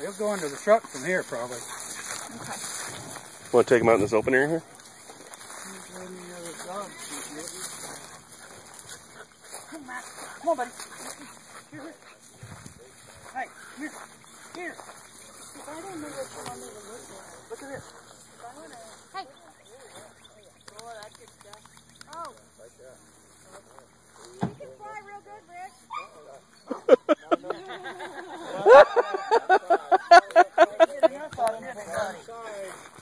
He'll go under the truck from here probably. Okay. Want to take him out in this open area here? Come on, come on, buddy. Here. Hey, come here. Here. If I don't know what you want to look at, Look at this. if I want to, hey. Oh, that good stuff. Oh. everybody.